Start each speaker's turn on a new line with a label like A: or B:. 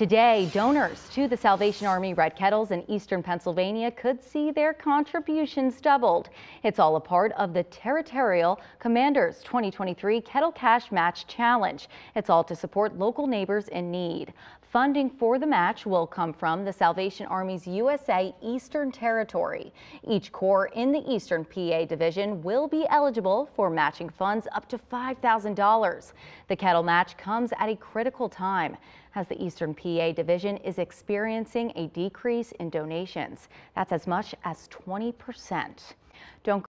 A: Today, donors to the Salvation Army Red Kettles in eastern Pennsylvania could see their contributions doubled. It's all a part of the Territorial Commanders 2023 Kettle Cash Match Challenge. It's all to support local neighbors in need. Funding for the match will come from the Salvation Army's USA Eastern Territory. Each corps in the Eastern PA Division will be eligible for matching funds up to $5,000. The kettle match comes at a critical time as the Eastern PA Division is experiencing a decrease in donations. That's as much as 20%. Don't